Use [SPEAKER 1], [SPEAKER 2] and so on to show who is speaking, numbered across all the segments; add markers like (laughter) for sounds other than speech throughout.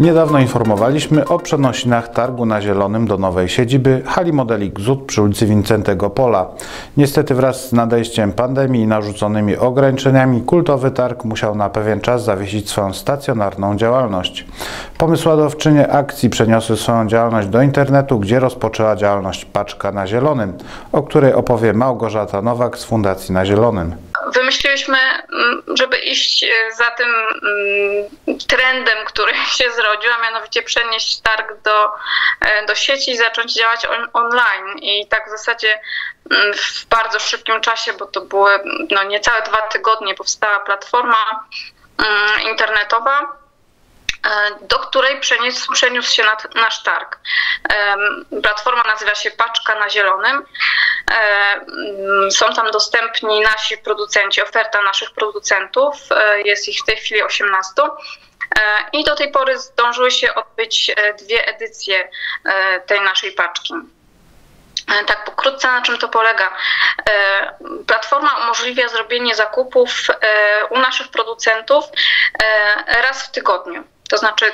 [SPEAKER 1] Niedawno informowaliśmy o przenosinach targu na Zielonym do nowej siedziby hali modelik ZUT przy ulicy Wincentego Pola. Niestety wraz z nadejściem pandemii i narzuconymi ograniczeniami kultowy targ musiał na pewien czas zawiesić swoją stacjonarną działalność. Pomysłodawczynie akcji przeniosły swoją działalność do internetu, gdzie rozpoczęła działalność Paczka na Zielonym, o której opowie Małgorzata Nowak z Fundacji na Zielonym
[SPEAKER 2] wymyśliłyśmy, mm, żeby iść e, za tym mm, trendem, który (laughs) się zrodził, a mianowicie przenieść targ do, e, do sieci i zacząć działać on, online. I tak w zasadzie mm, w bardzo szybkim czasie, bo to były no, niecałe dwa tygodnie, powstała platforma internetowa do której przeniósł, przeniósł się nasz targ. Platforma nazywa się Paczka na Zielonym. E, są tam dostępni nasi producenci, oferta naszych producentów. E, jest ich w tej chwili 18. I do tej pory zdążyły się odbyć dwie edycje tej naszej paczki. Tak pokrótce na czym to polega? Platforma umożliwia zrobienie zakupów u naszych producentów raz w tygodniu. To znaczy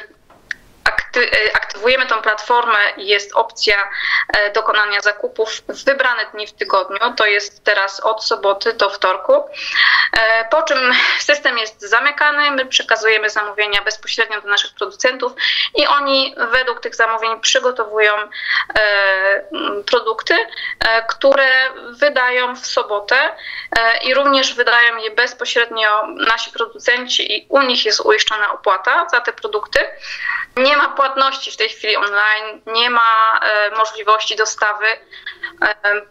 [SPEAKER 2] E, aktywujemy tą platformę i jest opcja e, dokonania zakupów w wybrane dni w tygodniu. To jest teraz od soboty do wtorku. E, po czym system jest zamykany, my przekazujemy zamówienia bezpośrednio do naszych producentów i oni według tych zamówień przygotowują produkty, które wydają w sobotę i również wydają je bezpośrednio nasi producenci i u nich jest uiszczona opłata za te produkty. Nie ma płatności w tej chwili online, nie ma e, możliwości dostawy, e,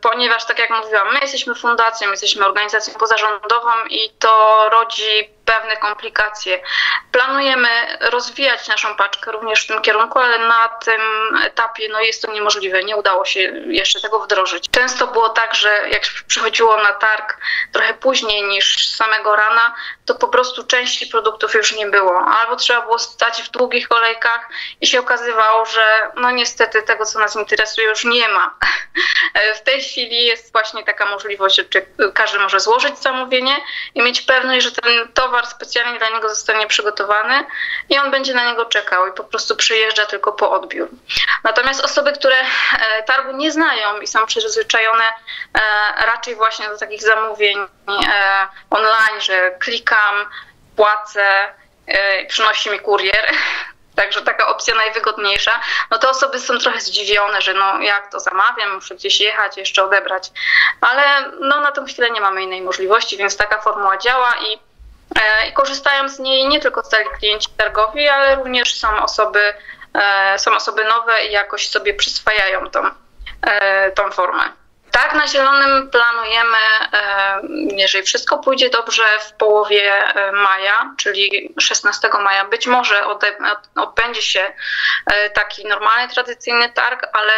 [SPEAKER 2] ponieważ tak jak mówiłam, my jesteśmy fundacją, jesteśmy organizacją pozarządową i to rodzi pewne komplikacje. Planujemy rozwijać naszą paczkę również w tym kierunku, ale na tym etapie no, jest to niemożliwe. Nie udało się jeszcze tego wdrożyć. Często było tak, że jak przychodziło na targ trochę później niż samego rana, to po prostu części produktów już nie było. Albo trzeba było stać w długich kolejkach i się okazywało, że no niestety tego, co nas interesuje, już nie ma. (laughs) W tej chwili jest właśnie taka możliwość, że każdy może złożyć zamówienie i mieć pewność, że ten towar towar specjalnie dla niego zostanie przygotowany i on będzie na niego czekał i po prostu przyjeżdża tylko po odbiór. Natomiast osoby, które e, targu nie znają i są przyzwyczajone e, raczej właśnie do takich zamówień e, online, że klikam, płacę, przynosi mi kurier, (laughs) Także taka opcja najwygodniejsza. No te osoby są trochę zdziwione, że no jak to zamawiam, muszę gdzieś jechać, jeszcze odebrać. Ale no na tę chwilę nie mamy innej możliwości, więc taka formuła działa i I korzystają z niej nie tylko stali klienci targowi, ale również są osoby, e, są osoby nowe i jakoś sobie przyswajają tą, e, tą formę. Tak, na Zielonym planujemy, jeżeli wszystko pójdzie dobrze, w połowie maja, czyli 16 maja, być może odbędzie się taki normalny, tradycyjny targ, ale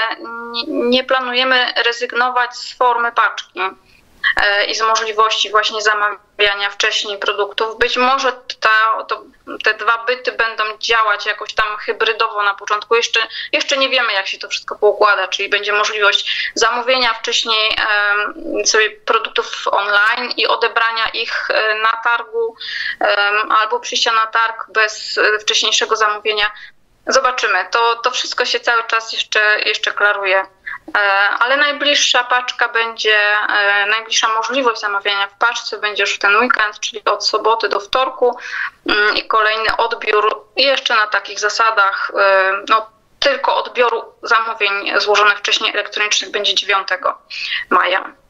[SPEAKER 2] nie planujemy rezygnować z formy paczki. E, i z możliwości właśnie zamawiania wcześniej produktów. Być może ta, to, te dwa byty będą działać jakoś tam hybrydowo na początku. Jeszcze, jeszcze nie wiemy, jak się to wszystko poukłada, czyli będzie możliwość zamówienia wcześniej sobie produktów online i odebrania ich e, na targu albo przyjścia na targ bez e, wcześniejszego zamówienia. Zobaczymy. To, to wszystko się cały czas jeszcze, jeszcze klaruje. E, ale najbliższa paczka będzie, e, najbliższa możliwość zamawiania w paczce będzie już w ten weekend, czyli od soboty do wtorku mm, i kolejny odbiór jeszcze na takich zasadach, e, no, tylko odbioru zamówień złożonych wcześniej elektronicznych będzie 9 maja.